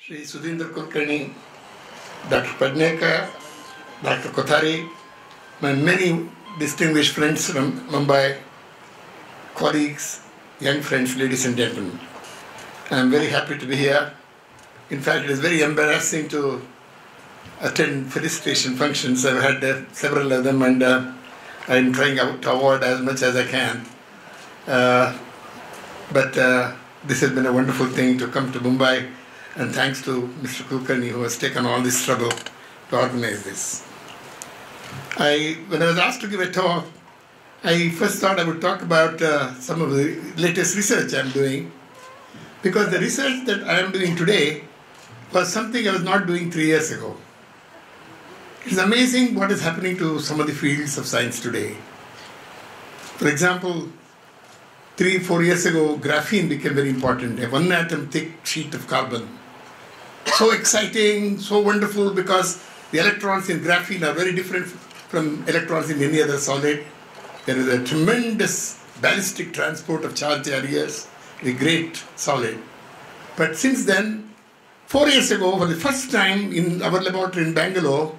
Sri Sudhindra Kulkarni, Dr. Padnekar, Dr. Kothari, my many distinguished friends from Mumbai, colleagues, young friends, ladies and gentlemen. I am very happy to be here. In fact, it is very embarrassing to attend felicitation functions. I've had uh, several of them and uh, I'm trying to avoid as much as I can. Uh, but uh, this has been a wonderful thing to come to Mumbai and thanks to Mr. Kulkarni who has taken all this trouble to organize this. I, when I was asked to give a talk, I first thought I would talk about uh, some of the latest research I'm doing because the research that I am doing today was something I was not doing three years ago. It's amazing what is happening to some of the fields of science today. For example, three, four years ago, graphene became very important, a one atom thick sheet of carbon. So exciting, so wonderful because the electrons in graphene are very different from electrons in any other solid. There is a tremendous ballistic transport of charge carriers, a great solid. But since then, four years ago, for the first time in our laboratory in Bangalore,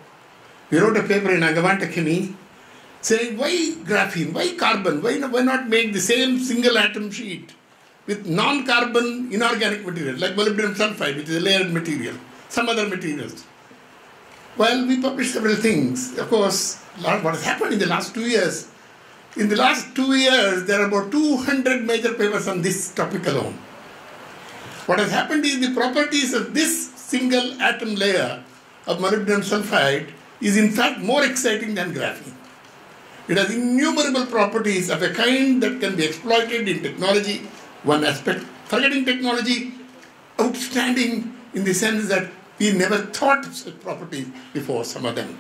we wrote a paper in Angewandte Chemie saying why graphene, why carbon, why not, why not make the same single atom sheet with non-carbon inorganic material like molybdenum sulfide, which is a layered material, some other materials. Well, we published several things. Of course, what has happened in the last two years, in the last two years, there are about 200 major papers on this topic alone. What has happened is the properties of this single atom layer of molybdenum sulfide is in fact more exciting than graphene. It has innumerable properties of a kind that can be exploited in technology, one aspect. Forgetting technology, outstanding in the sense that we never thought of such properties before, some of them.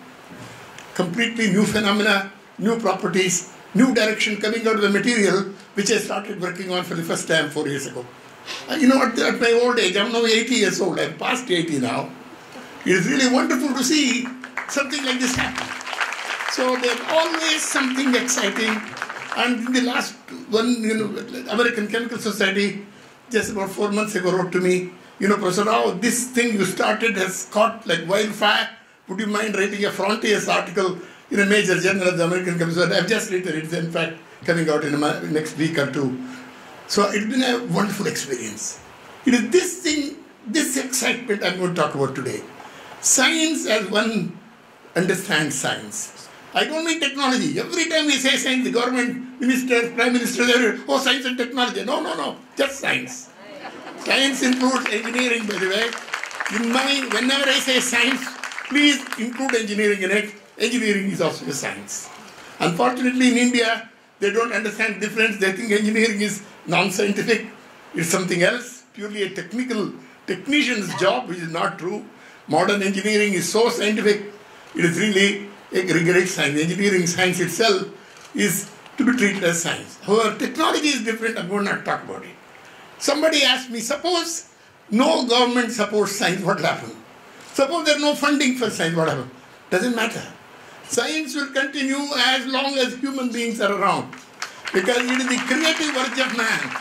Completely new phenomena, new properties, new direction coming out of the material, which I started working on for the first time four years ago. Uh, you know, at, at my old age, I'm now 80 years old, I'm past 80 now. It is really wonderful to see something like this happen. So there's always something exciting. And in the last one, you know, American Chemical Society, just about four months ago, wrote to me, you know, Professor Rao, this thing you started has caught like wildfire. Would you mind writing a Frontiers article in a major journal of the American Chemical Society? I've just written it. It's in fact coming out in a next week or two. So it's been a wonderful experience. It is this thing, this excitement I'm going to talk about today. Science as one understands science. I don't mean technology. Every time we say science, the government, ministers, prime ministers, everyone, oh, science and technology. No, no, no, just science. Science includes engineering, by the way. In my, whenever I say science, please include engineering in it. Engineering is also a science. Unfortunately, in India, they don't understand difference. They think engineering is non-scientific. It's something else, purely a technical technician's job, which is not true. Modern engineering is so scientific, it is really a great science. Engineering science itself is to be treated as science. However, technology is different, I'm going to not talk about it. Somebody asked me, suppose no government supports science, what will happen? Suppose there is no funding for science, what happen? Doesn't matter. Science will continue as long as human beings are around. Because it is the creative urge of man.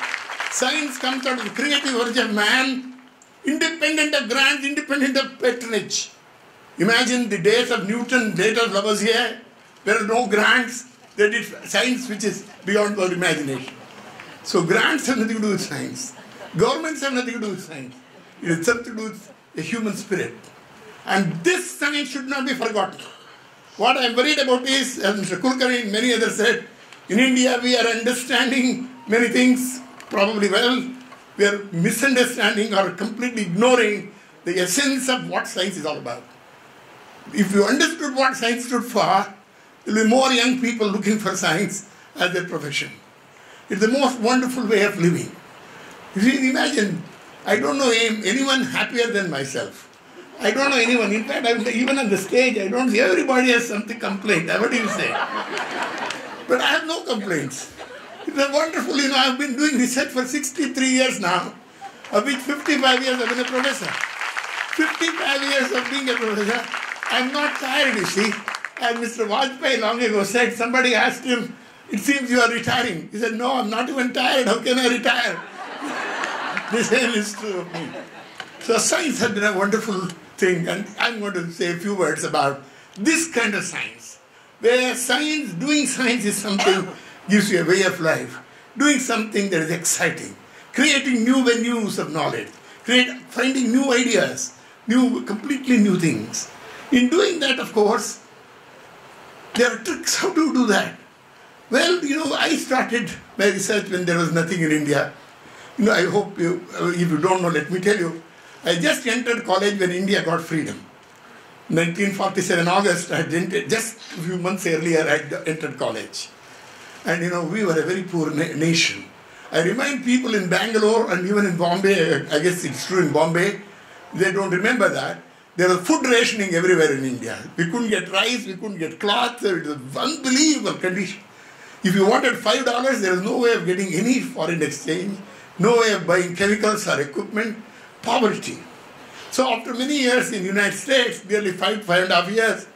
Science comes out of the creative urge of man, independent of grants, independent of patronage. Imagine the days of Newton, days of Lavoisier, there are no grants, they did science which is beyond our imagination. So grants have nothing to do with science. Governments have nothing to do with science. It has something to do with the human spirit. And this science should not be forgotten. What I am worried about is, as Mr. Kulkarni and many others said, in India we are understanding many things probably well. We are misunderstanding or completely ignoring the essence of what science is all about. If you understood what science stood for, there will be more young people looking for science as their profession. It's the most wonderful way of living. You see, imagine, I don't know anyone happier than myself. I don't know anyone. In fact, I'm, even on the stage, I don't see everybody has something complaint. What do you say? But I have no complaints. It's a wonderful, you know, I've been doing research for 63 years now, of which 55 years I've been a professor. 55 years of being a professor. I'm not tired, you see. And Mr. Vajpayee long ago said, somebody asked him, it seems you are retiring. He said, no, I'm not even tired. How can I retire? the same is true of me. So science has been a wonderful thing, and I'm going to say a few words about this kind of science, where science, doing science is something gives you a way of life, doing something that is exciting, creating new venues of knowledge, create, finding new ideas, new, completely new things. In doing that, of course, there are tricks how to do that. Well, you know, I started my research when there was nothing in India. You know, I hope you, if you don't know, let me tell you. I just entered college when India got freedom. 1947 August, I entered, just a few months earlier, I entered college. And you know, we were a very poor na- nation. I remind people in Bangalore and even in Bombay, I guess it's true in Bombay, they don't remember that. There was food rationing everywhere in India. We couldn't get rice, we couldn't get cloth, it was unbelievable condition. If you wanted five dollars, there was no way of getting any foreign exchange, no way of buying chemicals or equipment, poverty. So after many years in the United States, nearly five, five and a half years,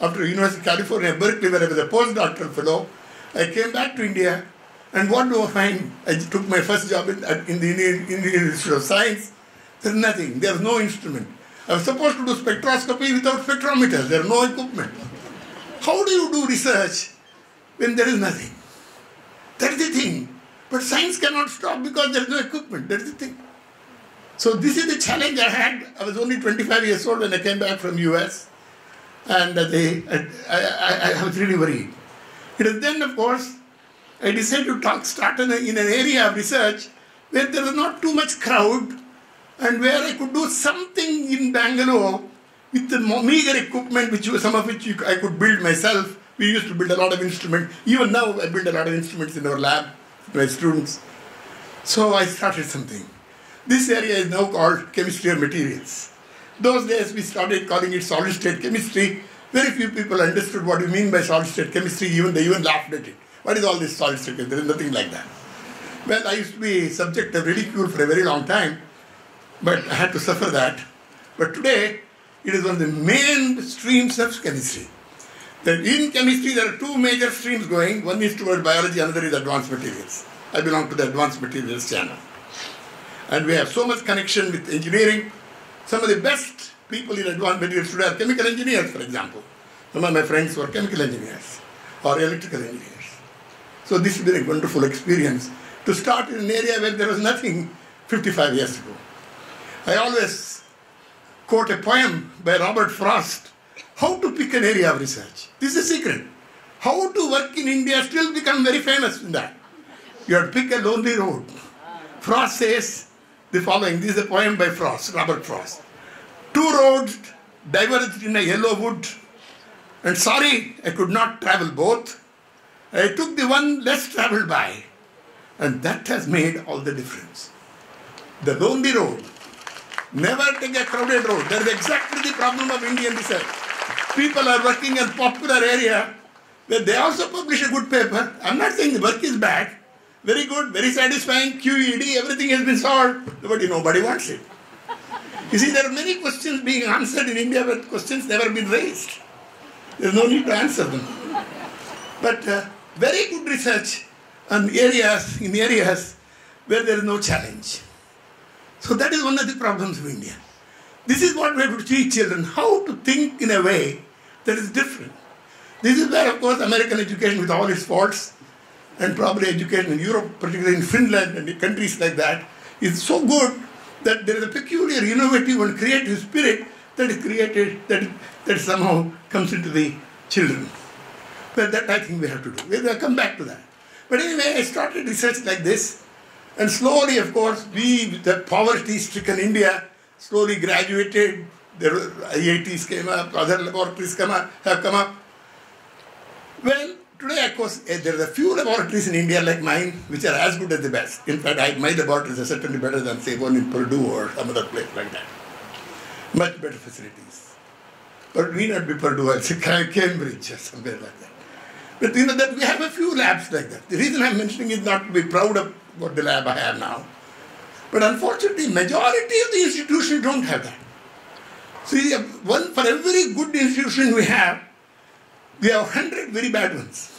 after University of California, Berkeley, where I was a postdoctoral fellow, I came back to India, and what do I find? I took my first job in, in the Indian, Indian Institute of Science. There's nothing. There's no instrument. I was supposed to do spectroscopy without spectrometers. There's no equipment. How do you do research when there is nothing? That's the thing. But science cannot stop because there is no equipment. That's the thing. So this is the challenge I had. I was only 25 years old when I came back from US, and uh, they, I, I, I was really worried. It is then, of course, I decided to talk, start in, a, in an area of research where there was not too much crowd and where I could do something in Bangalore with the meager equipment, which some of which I could build myself. We used to build a lot of instruments. Even now, I build a lot of instruments in our lab my students. So I started something. This area is now called chemistry of materials. Those days we started calling it solid state chemistry. Very few people understood what you mean by solid state chemistry, even they even laughed at it. What is all this solid state? There is nothing like that. Well, I used to be subject of ridicule for a very long time, but I had to suffer that. But today, it is one of the main streams of chemistry. That in chemistry, there are two major streams going. One is toward biology, another is advanced materials. I belong to the advanced materials channel. And we have so much connection with engineering. Some of the best people in advanced materials today are chemical engineers, for example. Some of my friends were chemical engineers or electrical engineers. So this has been a wonderful experience to start in an area where there was nothing 55 years ago. I always quote a poem by Robert Frost How to pick an area of research. This is a secret. How to work in India still become very famous in that. You have to pick a lonely road. Frost says the following this is a poem by Frost, Robert Frost. Two roads diverged in a yellow wood, and sorry I could not travel both. I took the one less traveled by, and that has made all the difference. The lonely road. Never take a crowded road. That is exactly the problem of Indian research. People are working in popular area where they also publish a good paper. I'm not saying the work is bad. Very good, very satisfying, QED, everything has been solved, but nobody wants it. You see, there are many questions being answered in India, but questions never been raised. There's no need to answer them. But uh, very good research on areas, in areas where there is no challenge. So that is one of the problems of India. This is what we have to teach children, how to think in a way that is different. This is where, of course, American education, with all its faults, and probably education in Europe, particularly in Finland and countries like that, is so good that there is a peculiar innovative and creative spirit that is created, that, that somehow comes into the children. But that I think we have to do. We'll come back to that. But anyway, I started research like this, and slowly, of course, we, the poverty-stricken India, slowly graduated. There were IITs came up, other laboratories come up, have come up. Well, today, of course, eh, there are a few laboratories in India like mine, which are as good as the best. In fact, I, my laboratories are certainly better than, say, one in Purdue or some other place like that. Much better facilities. But we not be Purdue, I'd say Cambridge or somewhere like that. But you know that we have a few labs like that. The reason I'm mentioning is not to be proud of what the lab I have now. But unfortunately, majority of the institutions don't have that. See, one for every good institution we have, we have 100 very bad ones.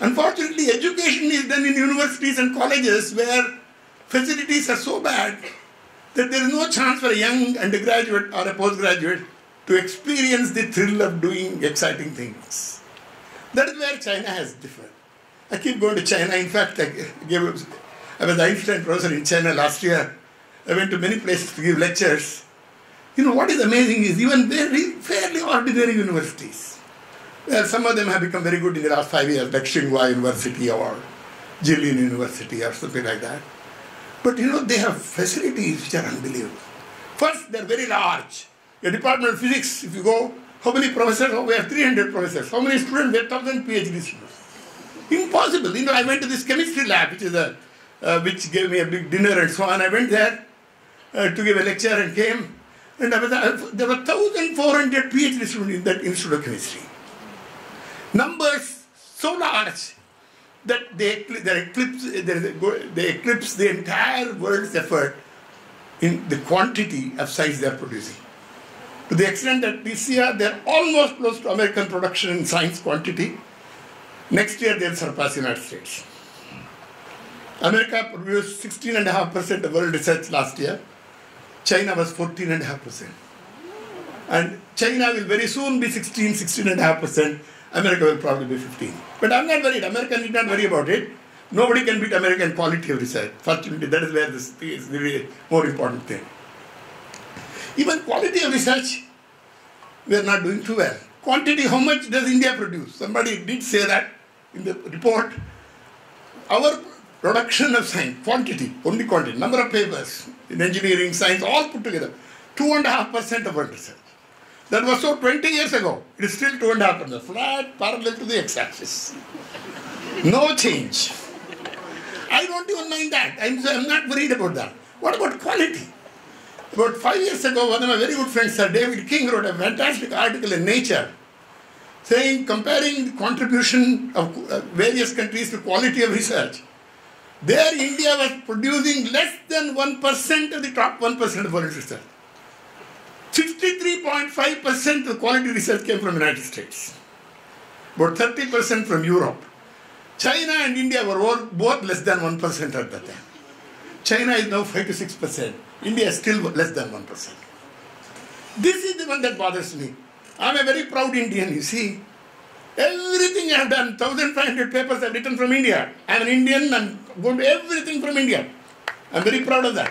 Unfortunately, education is done in universities and colleges where facilities are so bad that there is no chance for a young undergraduate or a postgraduate to experience the thrill of doing exciting things. That is where China has differed. I keep going to China. In fact, I gave I was an Einstein professor in China last year. I went to many places to give lectures. You know what is amazing is even very fairly ordinary universities. Well, some of them have become very good in the last five years, like Tsinghua University or Jilin University or something like that. But you know, they have facilities which are unbelievable. First, they're very large. Your department of physics, if you go, how many professors? Oh, we have 300 professors. How many students? We have 1,000 PhD students. Impossible. You know, I went to this chemistry lab, which is a, uh, which gave me a big dinner and so on. I went there uh, to give a lecture and came, and was, uh, there were 1,400 PhD students in that Institute of Chemistry. Numbers so large that they, they, eclipse, they eclipse the entire world's effort in the quantity of science they are producing. To the extent that this year they are almost close to American production in science quantity. Next year they'll surpass the United States. America produced 16.5% of world research last year. China was 14.5%. And China will very soon be 16, 16.5%. America will probably be 15. But I'm not worried. America need not worry about it. Nobody can beat American quality of research. Fortunately, that is where this is the more important thing. Even quality of research, we are not doing too well. Quantity, how much does India produce? Somebody did say that in the report. Our production of science, quantity, only quantity, number of papers in engineering, science, all put together, 2.5% of our research. That was so 20 years ago. It is still 2.5%, flat, parallel to the x-axis. No change. I don't even mind that. I'm, I'm not worried about that. What about quality? About five years ago, one of my very good friends, Sir David King, wrote a fantastic article in Nature saying, comparing the contribution of uh, various countries to quality of research. There, India was producing less than 1% of the top 1% of world research. 63.5% of quality research came from the United States. About 30% from Europe. China and India were both less than 1% at that time. China is now 5 to 6%. India is still less than 1%. This is the one that bothers me. I'm a very proud Indian, you see. Everything I have done, 1,500 papers I've written from India. I'm an Indian, I'm to everything from India. I'm very proud of that.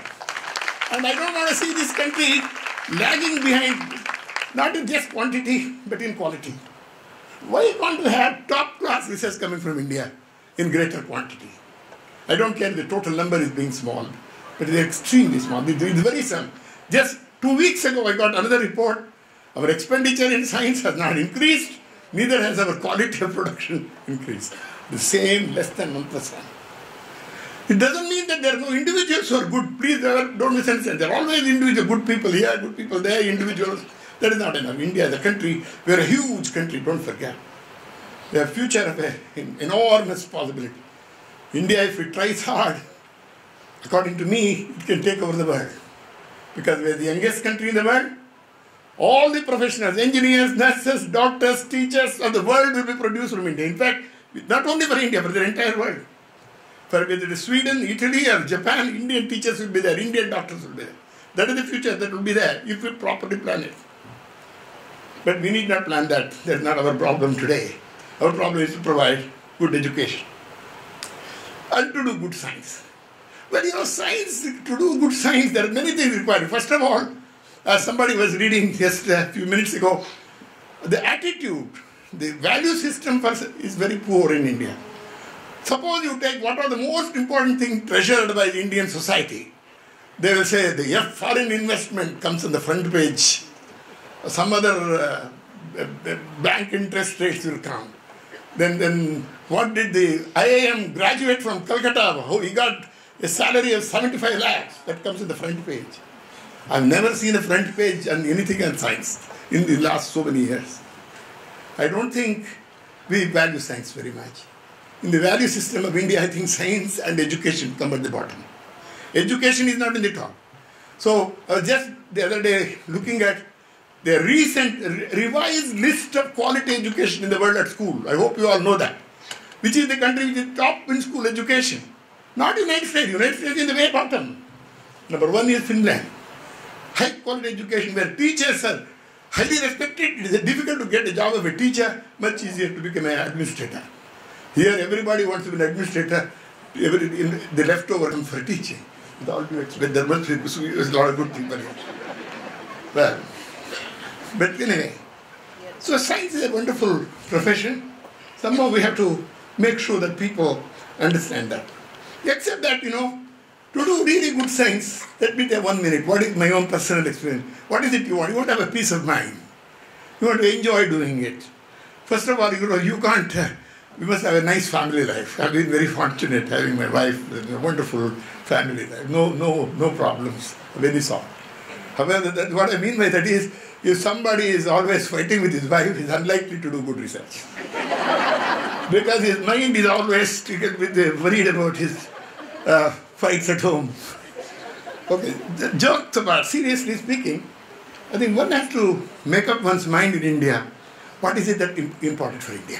And I don't want to see this country lagging behind, not in just quantity, but in quality. Why can't we have top class research coming from India in greater quantity? I don't care the total number is being small, but it's extremely small. It's very small. Just two weeks ago, I got another report. Our expenditure in science has not increased, neither has our quality of production increased. The same, less than 1%. It doesn't mean that there are no individuals who are good. Please don't misunderstand. There are always individual good people here, good people there, individuals. That is not enough. India is a country, we are a huge country, don't forget. We have future of an enormous possibility. India, if it tries hard, according to me, it can take over the world. Because we are the youngest country in the world. All the professionals, engineers, nurses, doctors, teachers of the world will be produced from India. In fact, not only for India, but the entire world. For whether it is Sweden, Italy, or Japan, Indian teachers will be there, Indian doctors will be there. That is the future that will be there if we properly plan it. But we need not plan that. That's not our problem today. Our problem is to provide good education and to do good science. Well, you know, science, to do good science, there are many things required. First of all, as somebody was reading just a few minutes ago, the attitude, the value system is very poor in India. Suppose you take what are the most important things treasured by the Indian society. They will say the foreign investment comes on the front page. Some other uh, bank interest rates will come. Then, then what did the IIM graduate from Calcutta? Oh, he got a salary of 75 lakhs. That comes in the front page. I've never seen a front page on anything on science in the last so many years. I don't think we value science very much. In the value system of India, I think science and education come at the bottom. Education is not in the top. So I was just the other day looking at the recent revised list of quality education in the world at school. I hope you all know that. Which is the country which is top in school education. Not United States. United States is in the way bottom. Number one is Finland. High quality education where teachers are highly respected. It is difficult to get a job of a teacher, much easier to become an administrator. Here, everybody wants to be an administrator. Every, the leftover comes for teaching. With all due respect, there must be a lot of good people here. Well, but anyway, so science is a wonderful profession. Somehow we have to make sure that people understand that. Except that, you know, to do really good science, let me take one minute. What is my own personal experience? What is it you want? You want to have a peace of mind. You want to enjoy doing it. First of all, you know, you can't, uh, we must have a nice family life. I've been very fortunate having my wife, a wonderful family life. No, no, no problems of any sort. However, that, what I mean by that is, if somebody is always fighting with his wife, he's unlikely to do good research. because his mind is always worried about his uh, fights at home. Okay, jokes apart, seriously speaking, I think one has to make up one's mind in India. What is it that is important for India?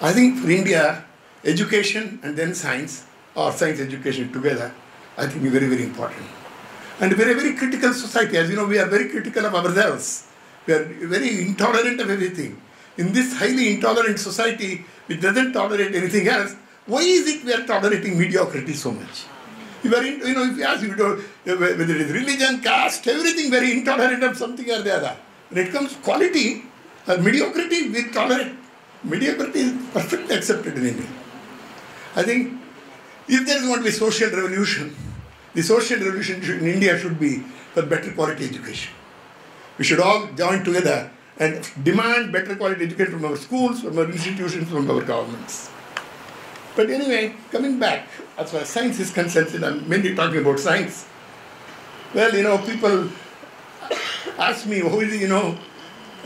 I think for India, education and then science, or science education together, I think is very, very important. And we're a very critical society. As you know, we are very critical of ourselves. We are very intolerant of everything. In this highly intolerant society, which doesn't tolerate anything else, why is it we are tolerating mediocrity so much? You, are in, you know, if you ask, you know, whether it is religion, caste, everything very intolerant of something or the other. When it comes to quality or mediocrity, we tolerate. Mediocrity is perfectly accepted in India. I think if there is going to be social revolution, the social revolution in India should be for better quality education. We should all join together and demand better quality education from our schools, from our institutions, from our governments. But anyway, coming back, as far as science is concerned, I'm mainly talking about science. Well, you know, people ask me, who is, you know,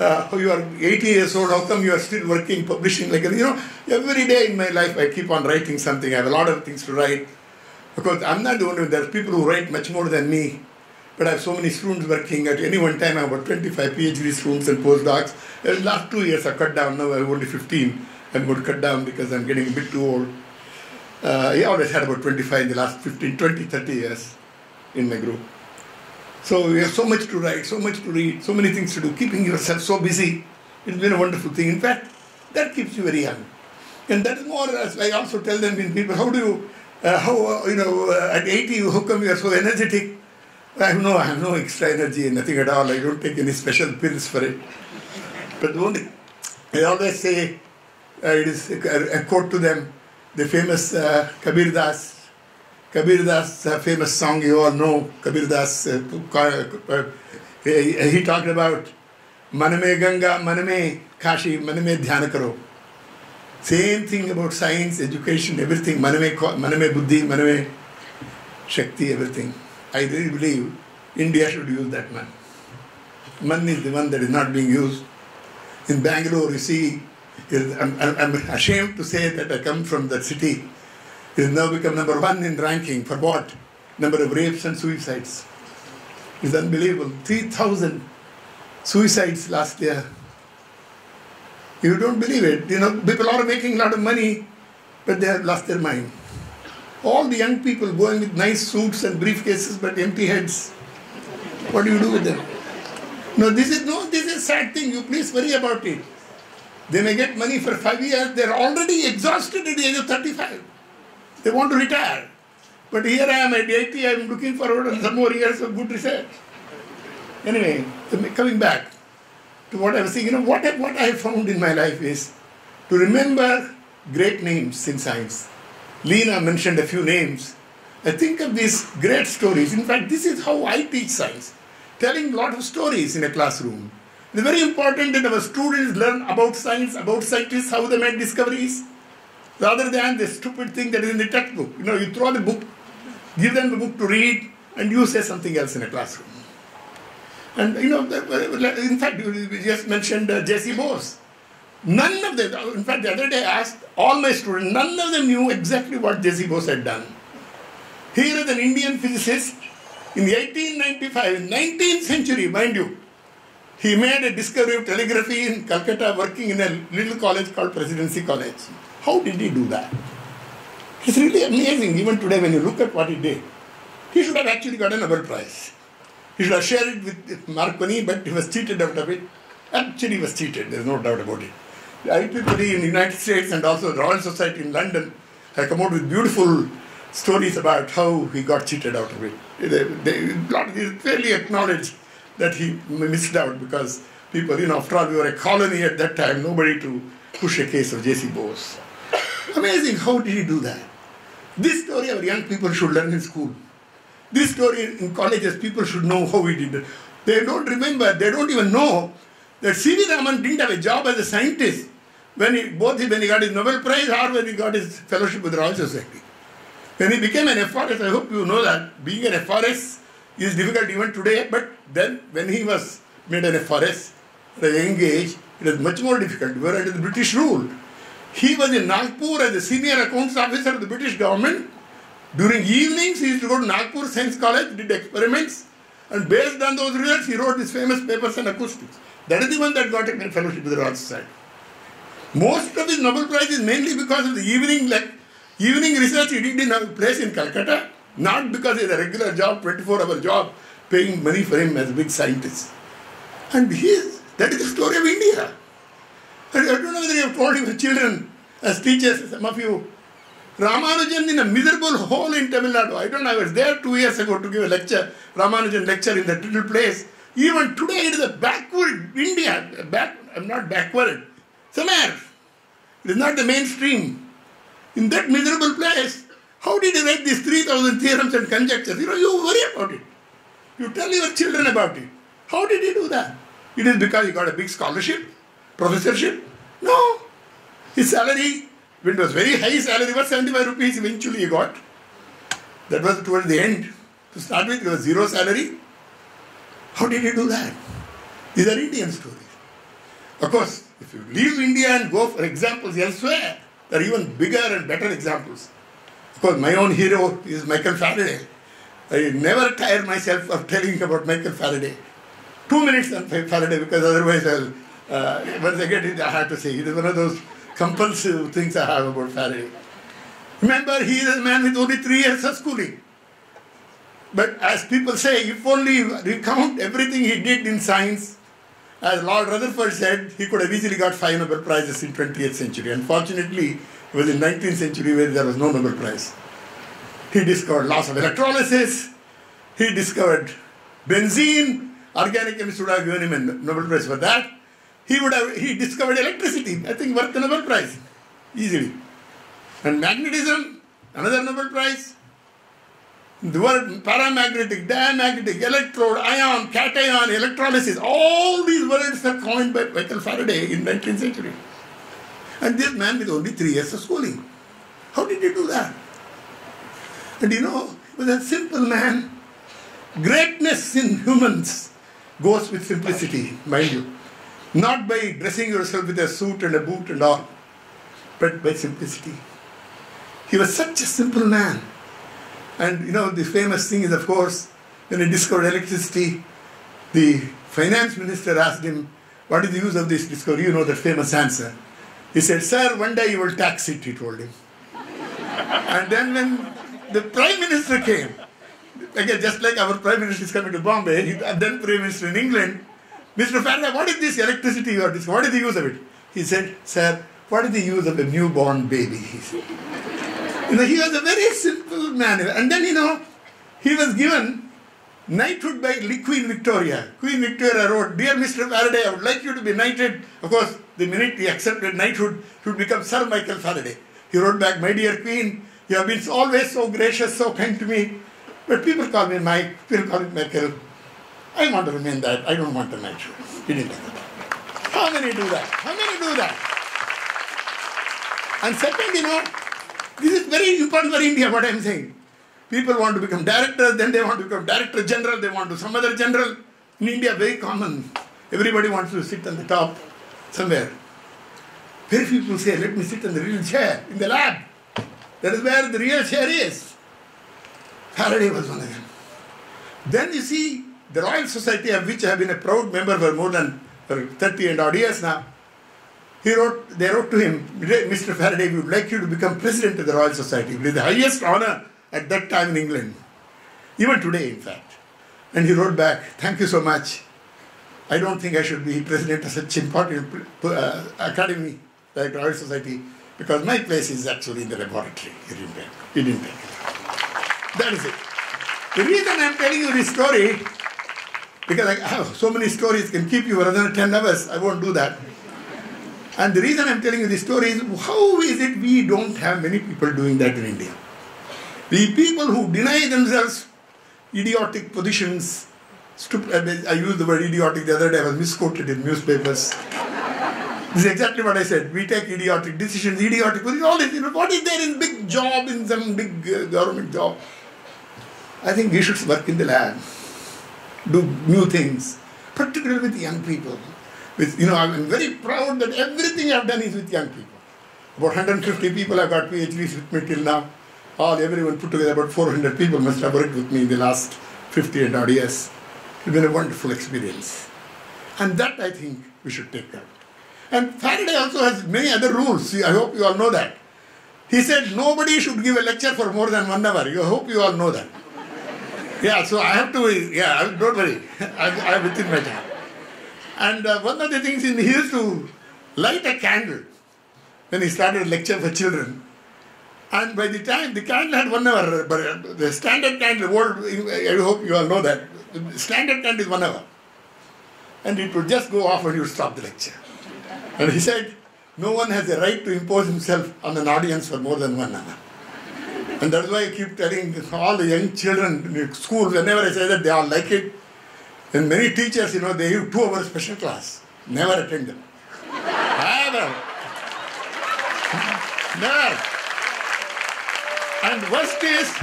uh, you are 80 years old, how come you are still working, publishing? Like, you know, every day in my life I keep on writing something. I have a lot of things to write. Because I'm not the only one, there are people who write much more than me. But I have so many students working at any one time. I have about 25 PhD students and postdocs. The last two years I cut down, now I have only 15. I'm going to cut down because I'm getting a bit too old. Uh, I always had about 25 in the last 15, 20, 30 years in my group. So we have so much to write, so much to read, so many things to do, keeping yourself so busy. It's been a wonderful thing. In fact, that keeps you very young. And that is more, as I also tell them in people, how do you uh, how, uh, you know, uh, at 80, how come you are so energetic? I have no, I have no extra energy, nothing at all. I don't take any special pills for it. But only, I always say, uh, it is a, a, quote to them, the famous uh, Kabir Das, Kabir Das uh, famous song you all know, Kabir Das, he, he talked about Maname Ganga, Maname Kashi, Maname Dhyana Karo. Same thing about science, education, everything. Maname, maname buddhi, maname shakti, everything. I really believe India should use that man. Man is the one that is not being used. In Bangalore, you see, I'm, I'm ashamed to say that I come from that city. It has now become number one in ranking for what? Number of rapes and suicides. It's unbelievable. 3,000 suicides last year. You don't believe it. You know, people are making a lot of money, but they have lost their mind. All the young people going with nice suits and briefcases but empty heads. What do you do with them? No, this is no, this is sad thing. You please worry about it. They may get money for five years. They're already exhausted at the age of 35. They want to retire. But here I am at 80, I'm looking forward to some more years of good research. Anyway, coming back to what I was saying, you know, what, what I found in my life is to remember great names in science. Lena mentioned a few names. I think of these great stories. In fact, this is how I teach science, telling a lot of stories in a classroom. It's very important that our students learn about science, about scientists, how they made discoveries, rather than the stupid thing that is in the textbook. You know, you throw the book, give them the book to read, and you say something else in a classroom. And you know, in fact, you just mentioned uh, J.C. Bose. None of them, in fact, the other day I asked all my students, none of them knew exactly what J.C. Bose had done. Here is an Indian physicist in 1895, 19th century, mind you. He made a discovery of telegraphy in Calcutta working in a little college called Presidency College. How did he do that? It's really amazing, even today, when you look at what he did. He should have actually got a Nobel Prize. He should have shared it with Marconi, but he was cheated out of it. Actually, he was cheated, there's no doubt about it. The IEEE in the United States and also the Royal Society in London have come out with beautiful stories about how he got cheated out of it. They, they, they clearly acknowledged that he missed out because people, you know, after all, we were a colony at that time, nobody to push a case of J.C. Bose. Amazing, how did he do that? This story our young people should learn in school. This story in colleges, people should know how he did it. They don't remember, they don't even know that C.V. Raman didn't have a job as a scientist when he, both when he got his Nobel Prize or when he got his fellowship with the Royal Society. When he became an FRS, I hope you know that being an FRS is difficult even today, but then when he was made an FRS at a young age, it was much more difficult. We were under the British rule. He was in Nagpur as a senior accounts officer of the British government. During evenings, he used to go to Nagpur Science College, did experiments, and based on those results, he wrote his famous papers on acoustics. That is the one that got a fellowship with the Royal Society. Most of his Nobel Prize is mainly because of the evening like evening research he did in a place in Calcutta, not because he had a regular job, 24-hour job, paying money for him as a big scientist. And he is, that is the story of India. And I don't know whether you have told your children as teachers, some of you, Ramanujan in a miserable hole in Tamil Nadu. I don't know, I was there two years ago to give a lecture, Ramanujan lecture in that little place. Even today it is a backward India. Back, I'm not backward. Somewhere. It is not the mainstream. In that miserable place, how did he write these 3,000 theorems and conjectures? You know, you worry about it. You tell your children about it. How did he do that? It is because he got a big scholarship, professorship? No. His salary, when it was very high salary, was 75 rupees eventually he got. That was towards the end. To start with, it was zero salary. How did he do that? These are Indian stories. Of course, if you leave India and go for examples elsewhere, there are even bigger and better examples. Of course, my own hero is Michael Faraday. I never tire myself of telling about Michael Faraday. Two minutes on Faraday because otherwise I'll, uh, once I get it, I have to say, it is one of those compulsive things I have about Faraday. Remember, he is a man with only three years of schooling. But as people say, if only recount everything he did in science, as Lord Rutherford said, he could have easily got five Nobel Prizes in 20th century. Unfortunately, it was in 19th century where there was no Nobel Prize. He discovered laws of electrolysis. He discovered benzene. Organic chemistry would have given him a Nobel Prize for that. He would have he discovered electricity. I think worth the Nobel Prize easily. And magnetism, another Nobel Prize. The word paramagnetic, diamagnetic, electrode, ion, cation, electrolysis, all these words are coined by Michael Faraday in 19th century. And this man with only three years of schooling. How did he do that? And you know, he was a simple man. Greatness in humans goes with simplicity, mind you. Not by dressing yourself with a suit and a boot and all, but by simplicity. He was such a simple man. And you know, the famous thing is, of course, when he discovered electricity, the finance minister asked him, What is the use of this discovery? You know the famous answer. He said, Sir, one day you will tax it, he told him. and then when the prime minister came, again, just like our prime minister is coming to Bombay, he, then prime minister in England, Mr. Faraday, what is this electricity you are discovering? What is the use of it? He said, Sir, what is the use of a newborn baby? He said. You know, he was a very simple man. And then, you know, he was given knighthood by Queen Victoria. Queen Victoria wrote, Dear Mr. Faraday, I would like you to be knighted. Of course, the minute he accepted knighthood, he would become Sir Michael Faraday. He wrote back, My dear Queen, you have been always so gracious, so kind to me. But people call me Mike, people call me Michael. I want to remain that. I don't want a knighthood. He didn't like that. How many do that? How many do that? And second, you know, this is very important for India, what I am saying. People want to become directors, then they want to become director general, they want to some other general. In India, very common. Everybody wants to sit on the top somewhere. Very few people say, let me sit on the real chair in the lab. That is where the real chair is. Faraday was one of them. Then you see, the Royal Society, of which I have been a proud member for more than for 30 and odd years now, he wrote, they wrote to him, Mr. Faraday, we would like you to become president of the Royal Society. It is the highest honor at that time in England. Even today, in fact. And he wrote back, Thank you so much. I don't think I should be president of such important uh, academy like Royal Society because my place is actually in the laboratory. He didn't take, he didn't take it. That is it. The reason I'm telling you this story, because I have so many stories can keep you for another 10 hours, I won't do that. And the reason I'm telling you this story is how is it we don't have many people doing that in India? The people who deny themselves idiotic positions, stupid, I used the word idiotic the other day, I was misquoted in newspapers. this is exactly what I said. We take idiotic decisions, idiotic all this. You know, what is there in big job, in some big uh, government job? I think we should work in the lab, do new things, particularly with young people. With, you know, I'm very proud that everything I've done is with young people. About 150 people I've got PhDs with me till now all everyone put together about 400 people must have worked with me in the last 50 and odd years. It's been a wonderful experience. And that I think we should take up. And Faraday also has many other rules. I hope you all know that. He said nobody should give a lecture for more than one hour. I hope you all know that. Yeah, so I have to, yeah, don't worry. I, am within my time. And uh, one of the things he used to light a candle when he started a lecture for children. And by the time the candle had one hour, but the standard candle, old, I hope you all know that, standard candle is one hour. And it would just go off and you stop the lecture. And he said, no one has a right to impose himself on an audience for more than one hour. And that's why I keep telling all the young children in school, whenever I say that, they all like it. And many teachers, you know, they have two hour special class. Never attend them. Never. Never. And worst is,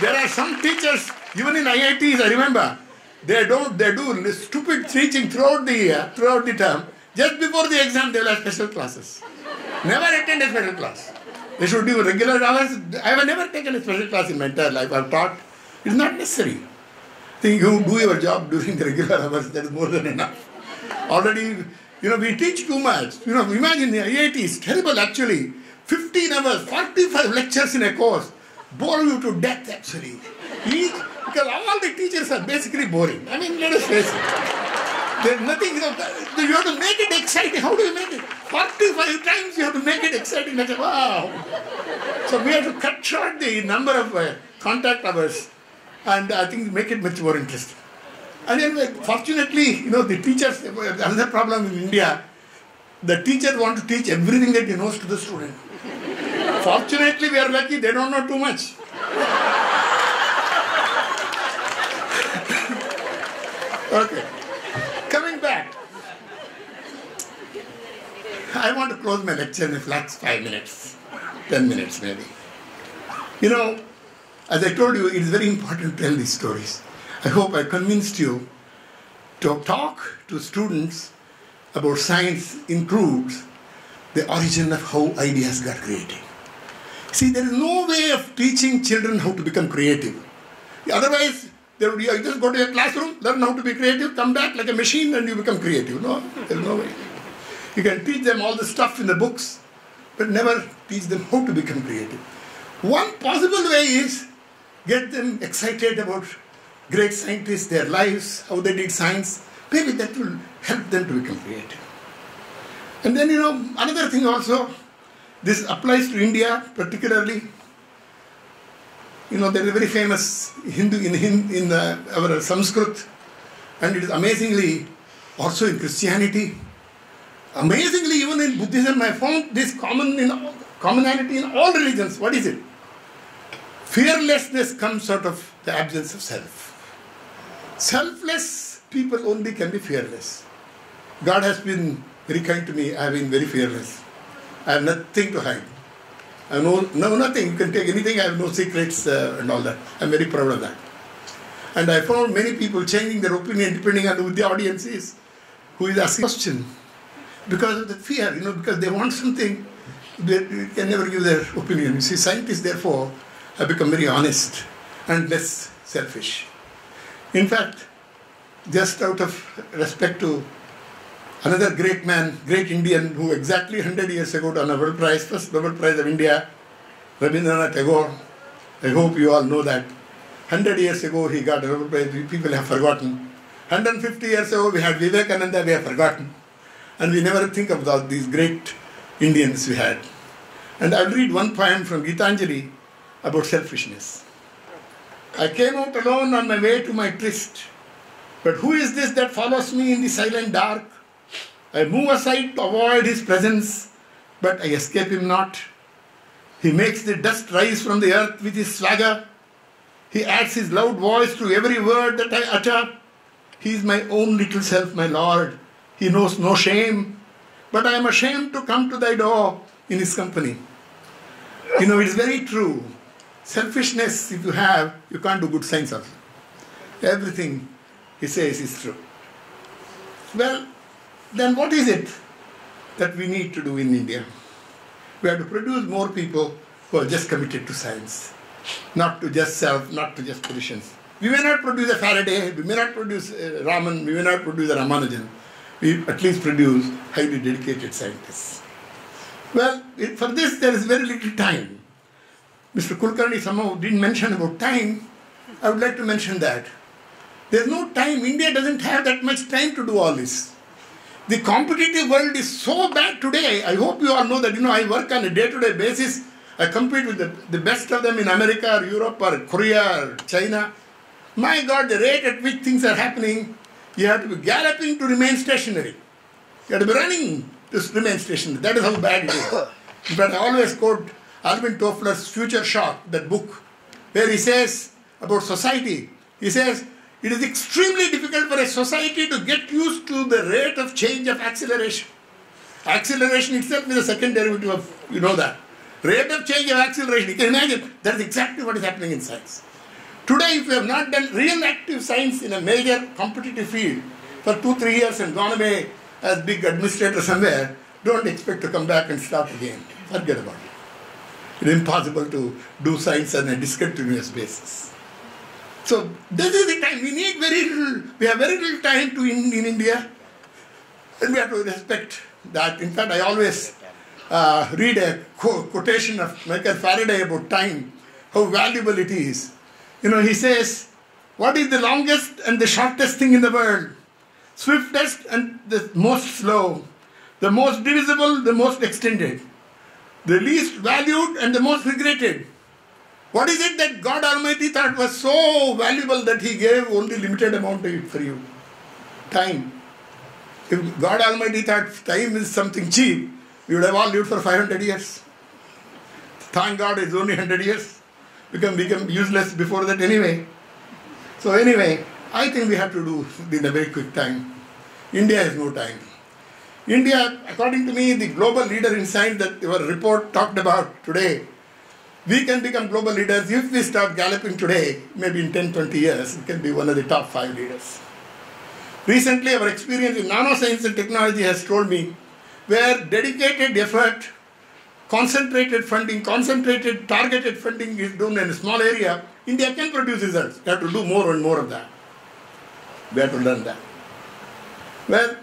there are some teachers, even in IITs, I remember, they don't, they do stupid teaching throughout the year, throughout the term. Just before the exam, they will have special classes. Never attend a special class. They should do regular hours. I have never taken a special class in my entire life. I've taught. It's not necessary. Think you do your job during the regular hours, that is more than enough. Already, you know, we teach too much. You know, imagine the IIT is terrible actually. 15 hours, 45 lectures in a course bore you to death actually. Each, because all the teachers are basically boring. I mean, let us face it. There's nothing, you, know, you have to make it exciting. How do you make it? 45 times you have to make it exciting. Say, wow. So we have to cut short the number of uh, contact hours and I think make it much more interesting. And then fortunately, you know, the teachers, another problem in India, the teacher want to teach everything that he knows to the student. Fortunately, we are lucky, they don't know too much. Okay. Coming back. I want to close my lecture in the last five minutes, ten minutes maybe. You know, as I told you, it is very important to tell these stories. I hope I convinced you to talk to students about science includes the origin of how ideas got created. See, there is no way of teaching children how to become creative. Otherwise, you just go to a classroom, learn how to be creative, come back like a machine, and you become creative. No, there is no way. You can teach them all the stuff in the books, but never teach them how to become creative. One possible way is get them excited about great scientists, their lives, how they did science. Maybe that will help them to become creative. And then, you know, another thing also, this applies to India particularly. You know, there is a very famous Hindu in, in the, uh, our Sanskrit, and it is amazingly also in Christianity. Amazingly, even in Buddhism, I found this common in commonality in all religions. What is it? Fearlessness comes out of the absence of self. Selfless people only can be fearless. God has been very kind to me. I have been very fearless. I have nothing to hide. I know, no, nothing. You can take anything. I have no secrets uh, and all that. I'm very proud of that. And I found many people changing their opinion depending on who the audience is, who is asking the question. Because of the fear, you know, because they want something, they can never give their opinion. You see, scientists, therefore, have become very honest and less selfish. In fact, just out of respect to Another great man, great Indian, who exactly 100 years ago won a Nobel Prize, first Nobel Prize of India, Rabindranath Tagore, I hope you all know that, 100 years ago he got a Nobel Prize, people have forgotten. 150 years ago we had Vivekananda, we have forgotten. And we never think about these great Indians we had. And I'll read one poem from Gitanjali about selfishness. I came out alone on my way to my tryst. But who is this that follows me in the silent dark? I move aside to avoid his presence, but I escape him not. He makes the dust rise from the earth with his swagger. He adds his loud voice to every word that I utter. He is my own little self, my Lord. He knows no shame, but I am ashamed to come to thy door in his company. You know, it is very true. Selfishness, if you have, you can't do good science also. Everything he says is true. Well, then what is it that we need to do in India? We have to produce more people who are just committed to science, not to just self, not to just positions. We may not produce a Faraday, we may not produce a Raman, we may not produce a Ramanujan. We at least produce highly dedicated scientists. Well, for this there is very little time. Mr. Kulkarni somehow didn't mention about time. I would like to mention that. There's no time. India doesn't have that much time to do all this. The competitive world is so bad today. I hope you all know that. You know, I work on a day-to-day basis. I compete with the, the best of them in America or Europe or Korea or China. My God, the rate at which things are happening, you have to be galloping to remain stationary. You have to be running to remain stationary. That is how bad it is. But I always quote Alvin Toffler's Future Shock, that book, where he says about society, he says, it is extremely difficult for a society to get used to the rate of change of acceleration. Acceleration itself is a second derivative of, you know that. Rate of change of acceleration, you can imagine, that is exactly what is happening in science. Today, if you have not done real active science in a major competitive field for two, three years and gone away as big administrator somewhere, don't expect to come back and start again. Forget about it. It is impossible to do science on a discontinuous basis. So this is the time. We need very little, we have very little time to in, in India. And we have to respect that. In fact, I always uh, read a quotation of Michael Faraday about time, how valuable it is. You know, he says, what is the longest and the shortest thing in the world? Swiftest and the most slow, the most divisible, the most extended, the least valued and the most regretted. What is it that God Almighty thought was so valuable that He gave only limited amount of it for you? Time. If God Almighty thought time is something cheap, we would have all lived for 500 years. Thank God it's only 100 years. Become, become useless before that anyway. So anyway, I think we have to do in a very quick time. India has no time. India, according to me, the global leader in science that your report talked about today, we can become global leaders if we start galloping today, maybe in 10, 20 years, we can be one of the top five leaders. Recently, our experience in nanoscience and technology has told me where dedicated effort, concentrated funding, concentrated targeted funding is done in a small area, India can produce results. We have to do more and more of that. We have to learn that. Well,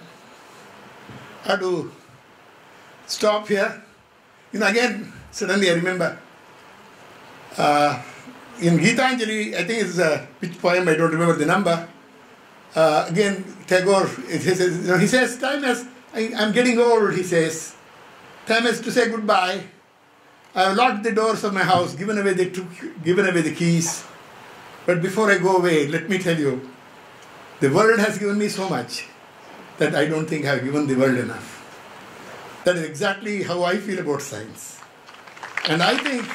I have to stop here. You know, again, suddenly I remember uh, in Gitanjali, I think it's a which poem, I don't remember the number. Uh, again, Tagore, he says, he says, time has, I, am getting old, he says. Time has to say goodbye. I have locked the doors of my house, given away the, given away the keys. But before I go away, let me tell you, the world has given me so much that I don't think I have given the world enough. That is exactly how I feel about science. And I think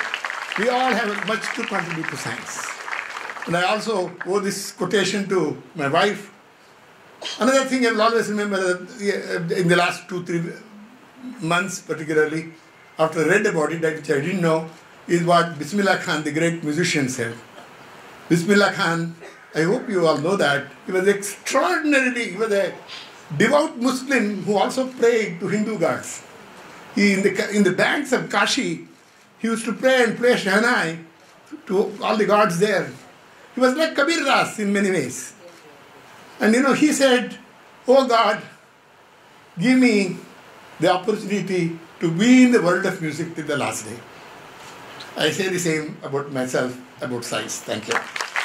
we all have much to contribute to science. And I also owe this quotation to my wife. Another thing I will always remember in the last two, three months, particularly, after I read about it, which I didn't know, is what Bismillah Khan, the great musician, said. Bismillah Khan, I hope you all know that, he was extraordinarily, he was a devout Muslim who also prayed to Hindu gods. He, in the, in the banks of Kashi, he used to pray and play Shehnai to all the gods there. He was like Kabir Das in many ways. And you know, he said, Oh God, give me the opportunity to be in the world of music till the last day. I say the same about myself, about science. Thank you.